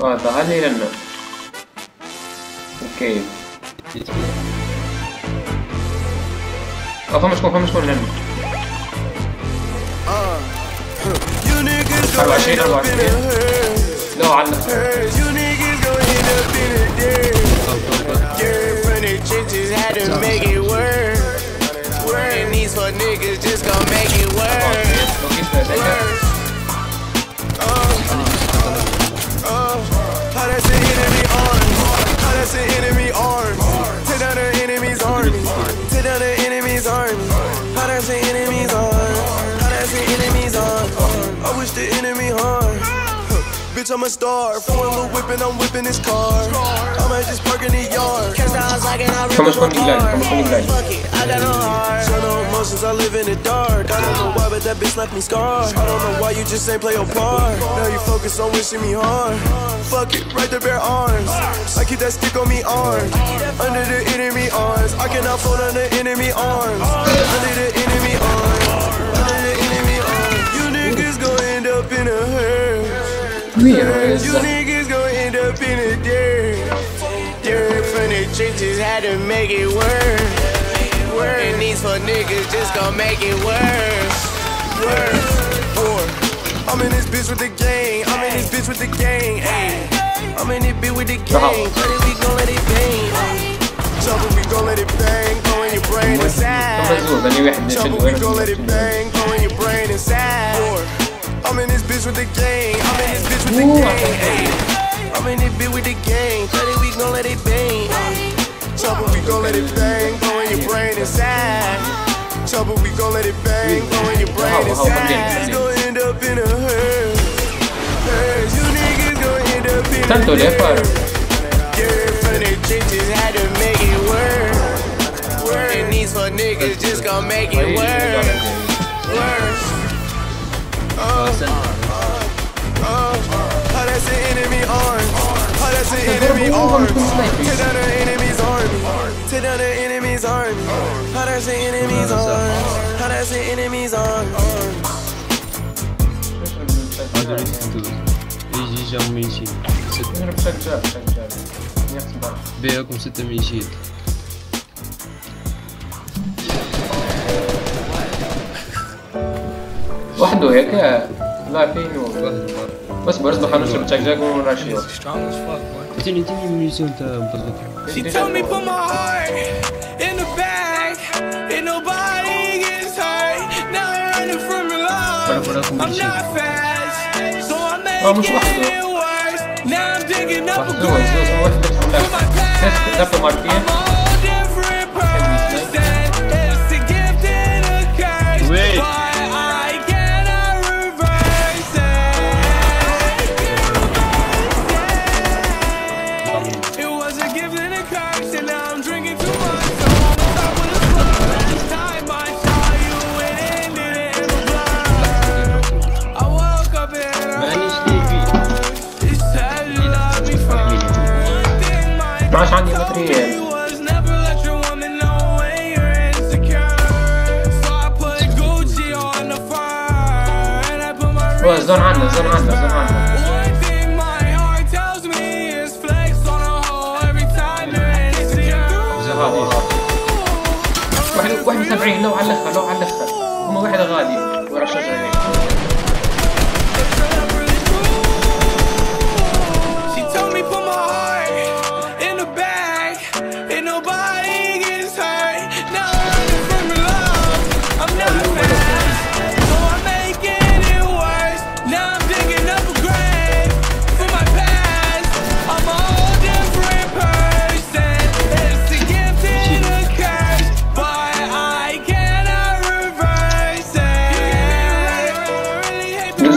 Oh, tahan nila na. Okay. Oh, vamos com, vamos com, on. Abaixei, não abaixei. Não, anda. Make it work. Work. And these. Work. That's enemy arm. Take down the enemy's army. Take down the enemy's army. How that's an enemy's arm. How that's an enemy's arm. I wish the enemy harm. Bitch, I'm a star. For a whipping, I'm whipping this car. I might just park in the yard. Cause I was like, and I remember Fuck it, I got no heart. I live in the dark. I don't know why, but that bitch left me scarred. I don't know why you just ain't play your part. Now you focus on wishing me harm. Fuck it, right there, bare arms. I keep that stick on me arms. Under the enemy arms. I cannot fold under enemy arms. Under the enemy arms. Under the enemy arms. You niggas gon' end up in a hurt. You niggas gon' end up in a dirt. Dirt from the trenches had to make it work. And these niggas just gon' make it worse. Worse. I'm in this bitch with the gang. I'm in this bitch with the gang. Ayy. I'm in this bitch with the gang. Credit we gon' let it bang. Trouble we gon' let it bang. Go in your brain inside. Trouble we gon' let it bang. Go in your brain inside. I'm in this bitch with the gang. I'm in this bitch with the gang. Ayy. I'm in this bitch with the gang. Credit we gon' let it bang. Trouble we gon' let it bang. Go in your brain inside. Trouble we gon' let it bang. Go in your brain inside again, It's gon' end up in a hurt. Hurt. You niggas gon' end up in tanto le fare yeah, from the trenches had to make it work. Work. And these fuck niggas just gon' make it worse. Worse. Oh, how oh, oh, oh, that's an enemy arm. How that's an enemy arm. Take down the enemy's army. Down the enemy's army. How that's an enemy's arm. How that's an enemy's arm. يجي جا ميشي انا بشجع بشجع يحسب بيعكم ستة ميشيت وحده هيك لا فين والله واحد مرة بس برز بخلص بتشجع ونرشيه Strong as fuck, boy. اديني اديني ميسيون تاع مبلغ She told me put my heart in the bag, and nobody gets hurt. Now I'm running from your love. براكم I'm ميشيت not fast, so I'm آه، مش making وحده. it worse. Now I'm digging up زون عنا زون عنا زون عنا واحد واحد متابعين لو على الأخر لو على الأخر. هما واحد غالي ورشا شجرة.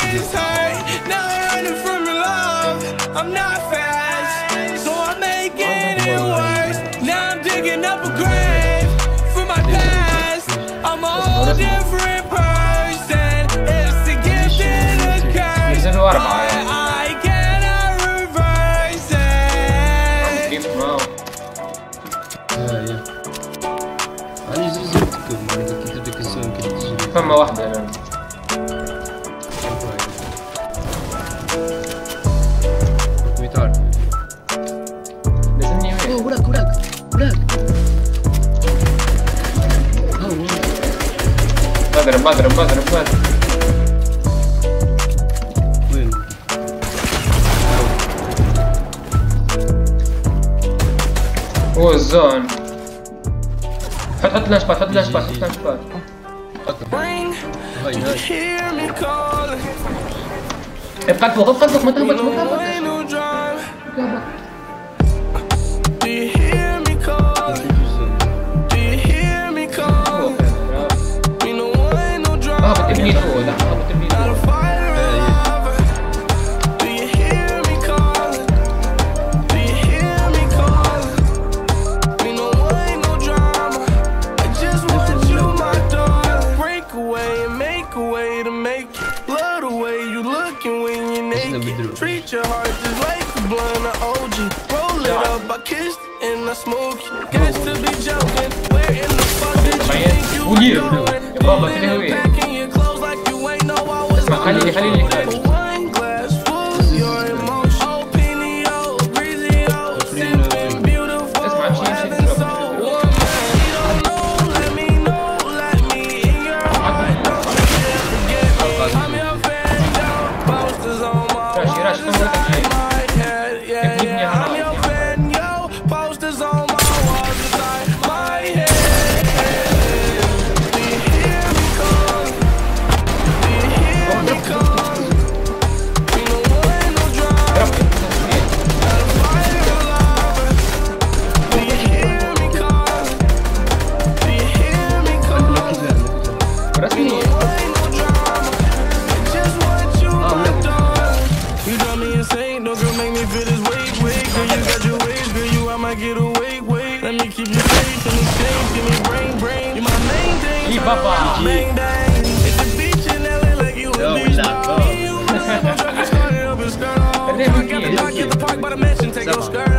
gets hurt. Now I'm running from your love. I'm not fast, so I'm making it worse. Now I'm digging up a grave for my past. I'm a whole different person. فما واحدة يعني. كمبيوتر لازمني وين أوه وراك وراك وراك بضرب بضرب بضرب بضرب. وين؟ هو الزون. حط حط لانش باد حط لانش باد حط لانش باد ابقى فوق ابقى فوق ما تهبط ما تهبط Ain't no drama. when you're naked. Treat your heart just like a blunt of OG. Roll it up, I kissed and I smoke it. Guess to be joking. Where in the fuck did you think you were وليه going? يا بابا تلهوي Packing your clothes like you ain't know I was اسمع خليني خليني 哎呀，真他妈！Drive me no girl make me feel this weight, weight. Girl, you got your ways, girl, you I might get away, wait. Let me keep you safe in exchange, give me brain, brain. You my main thing, turn Papa. around, bang, bang. It's the beach in LA like you a Yo, beach what's up, ball. bro? Me, you, man, my truck is started up and skirt off. The park at the park by the mansion, take your skirt